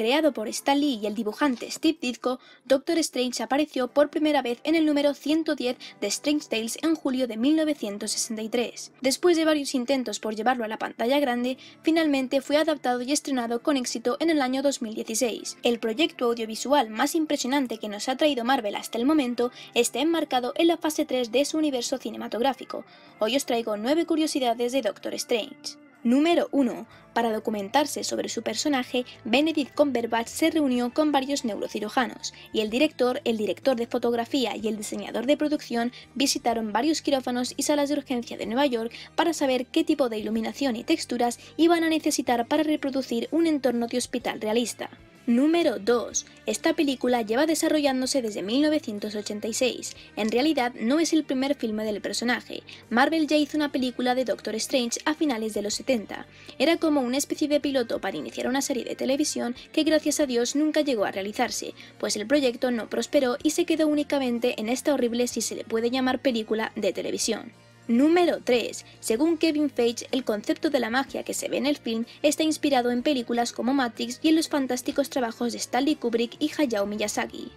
creado por Stan Lee y el dibujante Steve Ditko, Doctor Strange apareció por primera vez en el número 110 de Strange Tales en julio de 1963. Después de varios intentos por llevarlo a la pantalla grande, finalmente fue adaptado y estrenado con éxito en el año 2016. El proyecto audiovisual más impresionante que nos ha traído Marvel hasta el momento está enmarcado en la fase 3 de su universo cinematográfico. Hoy os traigo 9 curiosidades de Doctor Strange. Número 1. Para documentarse sobre su personaje, Benedict Cumberbatch se reunió con varios neurocirujanos, y el director, el director de fotografía y el diseñador de producción visitaron varios quirófanos y salas de urgencia de Nueva York para saber qué tipo de iluminación y texturas iban a necesitar para reproducir un entorno de hospital realista. Número 2. Esta película lleva desarrollándose desde 1986. En realidad no es el primer filme del personaje. Marvel ya hizo una película de Doctor Strange a finales de los 70. Era como una especie de piloto para iniciar una serie de televisión que gracias a Dios nunca llegó a realizarse, pues el proyecto no prosperó y se quedó únicamente en esta horrible si se le puede llamar película de televisión. Número 3. Según Kevin Feige, el concepto de la magia que se ve en el film está inspirado en películas como Matrix y en los fantásticos trabajos de Stanley Kubrick y Hayao Miyazaki.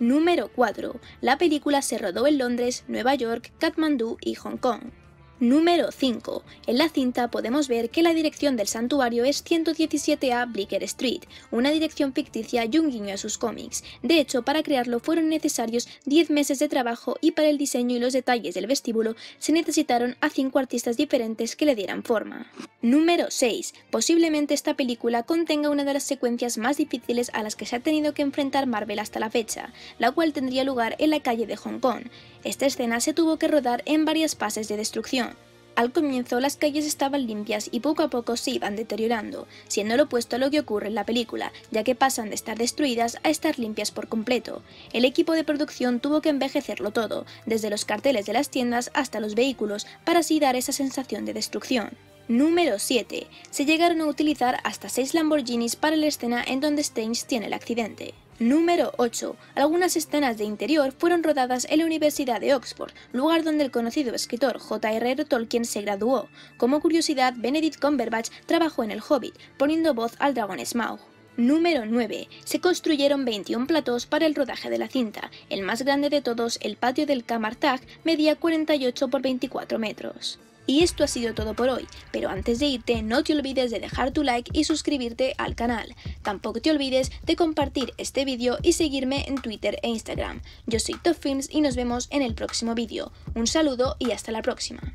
Número 4. La película se rodó en Londres, Nueva York, Kathmandú y Hong Kong. Número 5. En la cinta podemos ver que la dirección del santuario es 117A Blicker Street, una dirección ficticia y un guiño a sus cómics. De hecho, para crearlo fueron necesarios 10 meses de trabajo y para el diseño y los detalles del vestíbulo se necesitaron a 5 artistas diferentes que le dieran forma. Número 6. Posiblemente esta película contenga una de las secuencias más difíciles a las que se ha tenido que enfrentar Marvel hasta la fecha, la cual tendría lugar en la calle de Hong Kong. Esta escena se tuvo que rodar en varias fases de destrucción al comienzo las calles estaban limpias y poco a poco se iban deteriorando, siendo lo opuesto a lo que ocurre en la película, ya que pasan de estar destruidas a estar limpias por completo. El equipo de producción tuvo que envejecerlo todo, desde los carteles de las tiendas hasta los vehículos, para así dar esa sensación de destrucción. Número 7. Se llegaron a utilizar hasta 6 Lamborghinis para la escena en donde Strange tiene el accidente. Número 8. Algunas escenas de interior fueron rodadas en la Universidad de Oxford, lugar donde el conocido escritor J.R.R. Tolkien se graduó. Como curiosidad, Benedict Cumberbatch trabajó en El Hobbit, poniendo voz al dragón Smaug. Número 9. Se construyeron 21 platós para el rodaje de la cinta. El más grande de todos, el patio del Camartag, medía 48 por 24 metros. Y esto ha sido todo por hoy, pero antes de irte no te olvides de dejar tu like y suscribirte al canal. Tampoco te olvides de compartir este vídeo y seguirme en Twitter e Instagram. Yo soy Top Films y nos vemos en el próximo vídeo. Un saludo y hasta la próxima.